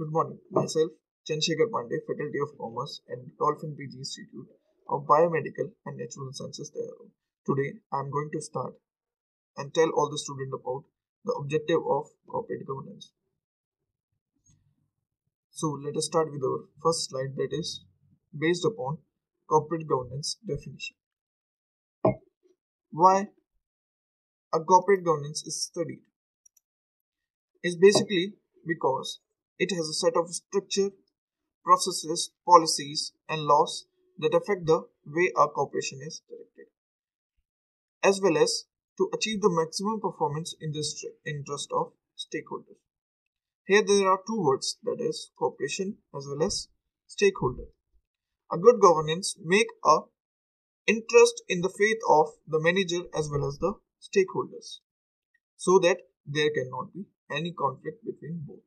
Good morning. Myself, Chandrasekhar Pandey, Faculty of Commerce and Dolphin PG Institute of Biomedical and Natural Sciences. Today, I am going to start and tell all the students about the objective of corporate governance. So, let us start with our first slide that is based upon corporate governance definition. Why a corporate governance is studied is basically because it has a set of structure, processes, policies, and laws that affect the way a corporation is directed, as well as to achieve the maximum performance in the interest of stakeholders. Here there are two words that is corporation as well as stakeholder. A good governance make a interest in the faith of the manager as well as the stakeholders so that there cannot be any conflict between both.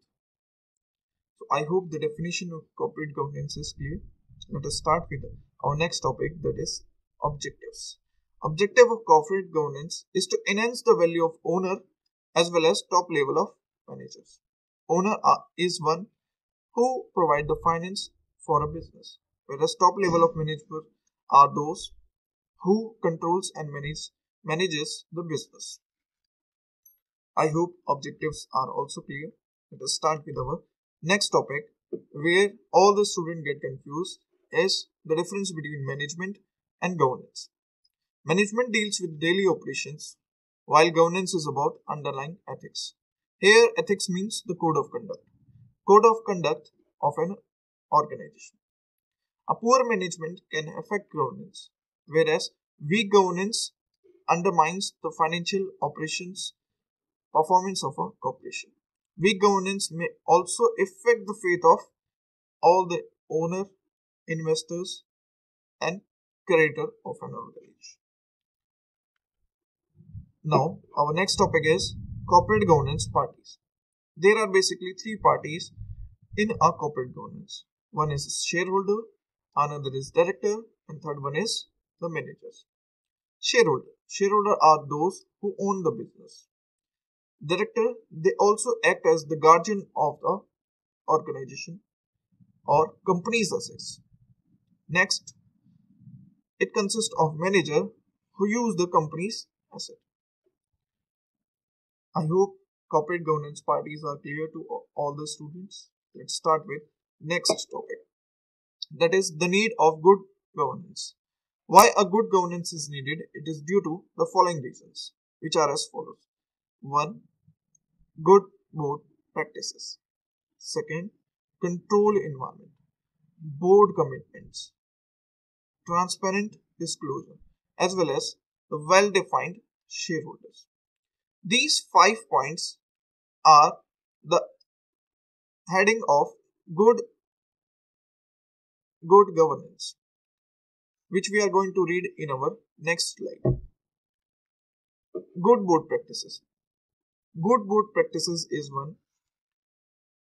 So I hope the definition of corporate governance is clear. Let us start with our next topic that is objectives. Objective of corporate governance is to enhance the value of owner as well as top level of managers. Owner uh, is one who provide the finance for a business, whereas top level of management are those who controls and manage, manages the business. I hope objectives are also clear. Let us start with our next topic where all the students get confused is the difference between management and governance. Management deals with daily operations while governance is about underlying ethics. Here ethics means the code of conduct. Code of conduct of an organization. A poor management can affect governance whereas weak governance undermines the financial operations performance of a corporation. Weak governance may also affect the faith of all the owner, investors, and creator of an organization. Now, our next topic is corporate governance parties. There are basically three parties in a corporate governance. One is shareholder, another is director, and third one is the managers. Shareholder. Shareholder are those who own the business director they also act as the guardian of the organization or company's assets. Next it consists of manager who use the company's asset. I hope corporate governance parties are clear to all the students. Let's start with next topic. That is the need of good governance. Why a good governance is needed it is due to the following reasons which are as follows. 1 good board practices. Second, control environment, board commitments, transparent disclosure, as well as the well-defined shareholders. These five points are the heading of good good governance which we are going to read in our next slide good board practices Good board practices is one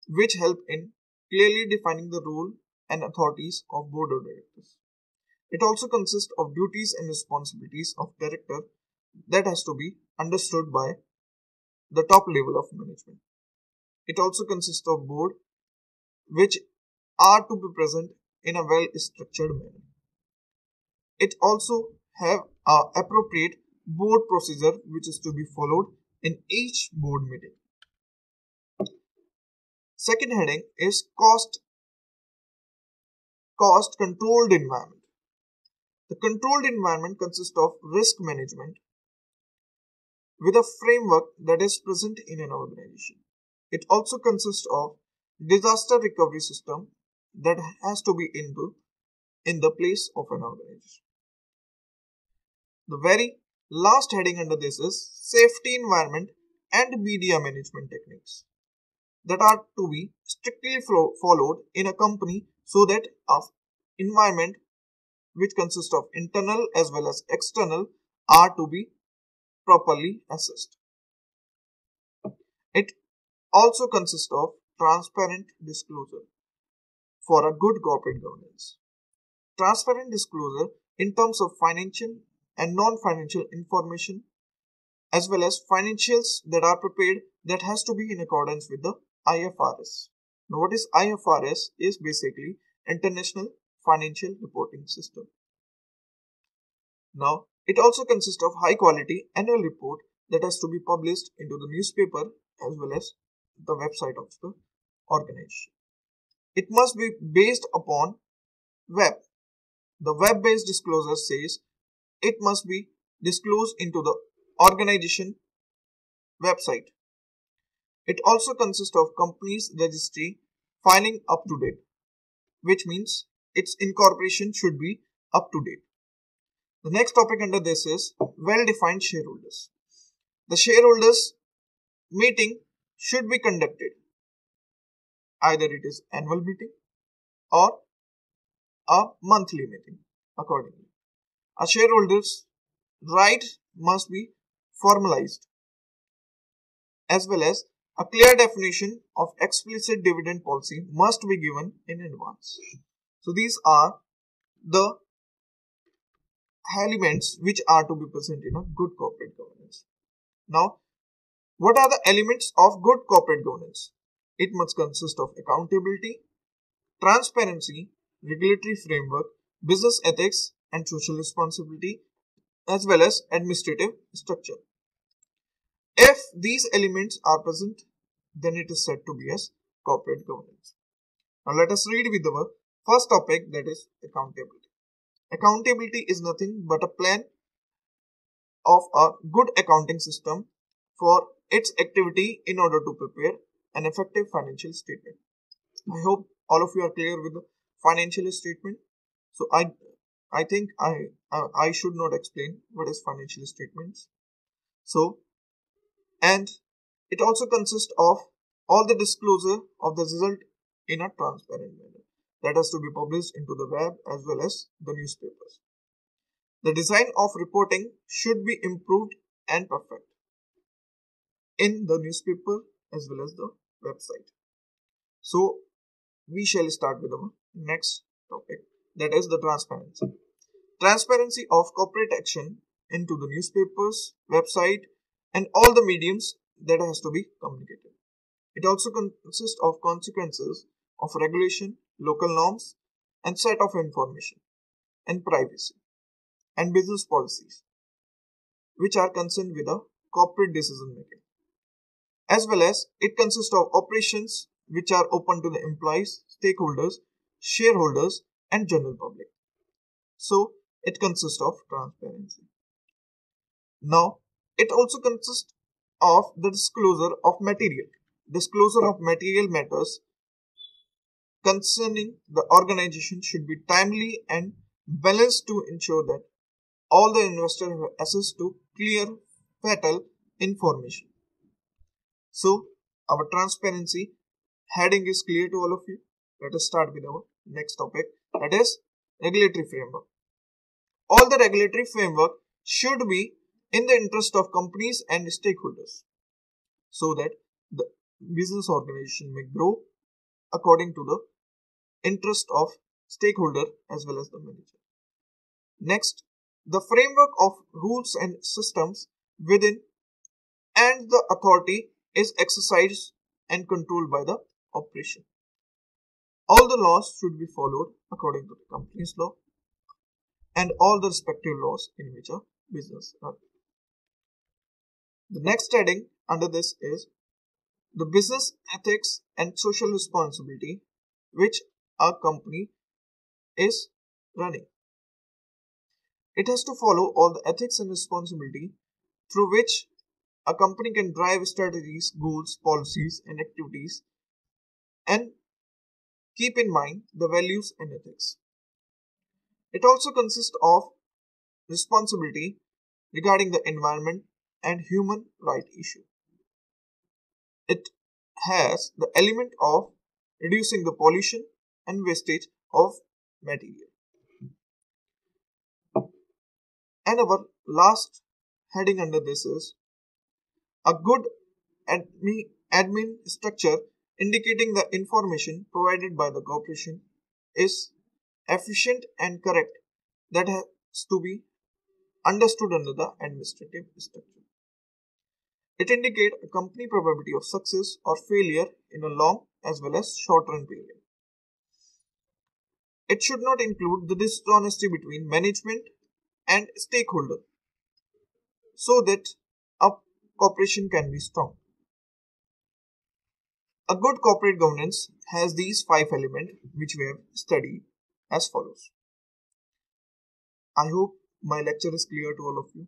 which help in clearly defining the role and authorities of board of directors. It also consists of duties and responsibilities of director that has to be understood by the top level of management. It also consists of board which are to be present in a well structured manner. It also have a appropriate board procedure which is to be followed in each board meeting. Second heading is cost cost controlled environment. The controlled environment consists of risk management with a framework that is present in an organization. It also consists of disaster recovery system that has to be inbuilt in the place of an organization. The very Last heading under this is safety environment and media management techniques that are to be strictly followed in a company so that of environment which consists of internal as well as external are to be properly assessed. It also consists of transparent disclosure for a good corporate governance. Transparent disclosure in terms of financial and non-financial information as well as financials that are prepared that has to be in accordance with the IFRS. Now, what is IFRS? Is basically International Financial Reporting System. Now, it also consists of high quality annual report that has to be published into the newspaper as well as the website of the organization. It must be based upon web. The web-based disclosure says it must be disclosed into the organization website. It also consists of company's registry filing up to date, which means its incorporation should be up to date. The next topic under this is well-defined shareholders. The shareholders meeting should be conducted. Either it is annual meeting or a monthly meeting accordingly. A shareholder's right must be formalized as well as a clear definition of explicit dividend policy must be given in advance. So these are the elements which are to be present in a good corporate governance. Now, what are the elements of good corporate governance? It must consist of accountability, transparency, regulatory framework, business ethics and social responsibility, as well as administrative structure. If these elements are present, then it is said to be as corporate governance. Now let us read with our first topic that is accountability. Accountability is nothing but a plan of a good accounting system for its activity in order to prepare an effective financial statement. I hope all of you are clear with the financial statement. So I I think I I should not explain what is financial statements. So and it also consists of all the disclosure of the result in a transparent manner that has to be published into the web as well as the newspapers. The design of reporting should be improved and perfect in the newspaper as well as the website. So we shall start with our next topic that is the transparency. Transparency of corporate action into the newspapers, website and all the mediums that has to be communicated. It also consists of consequences of regulation, local norms, and set of information, and privacy, and business policies, which are concerned with the corporate decision making. As well as it consists of operations which are open to the employees, stakeholders, shareholders, and general public. So it consists of transparency. Now, it also consists of the disclosure of material. Disclosure of material matters concerning the organization should be timely and balanced to ensure that all the investors have access to clear, fatal information. So, our transparency heading is clear to all of you. Let us start with our next topic that is regulatory framework. All the regulatory framework should be in the interest of companies and stakeholders so that the business organization may grow according to the interest of stakeholder as well as the manager. Next, the framework of rules and systems within and the authority is exercised and controlled by the operation. All the laws should be followed according to the company's law and all the respective laws in which a business runs. The next heading under this is the business ethics and social responsibility which a company is running. It has to follow all the ethics and responsibility through which a company can drive strategies, goals, policies, and activities and keep in mind the values and ethics. It also consists of responsibility regarding the environment, and human right issue. It has the element of reducing the pollution and wastage of material. And our last heading under this is a good admin, admin structure indicating the information provided by the corporation is efficient and correct that has to be understood under the administrative structure. It indicates a company probability of success or failure in a long as well as short run period. It should not include the dishonesty between management and stakeholder so that a corporation can be strong. A good corporate governance has these five elements which we have studied as follows. I hope my lecture is clear to all of you.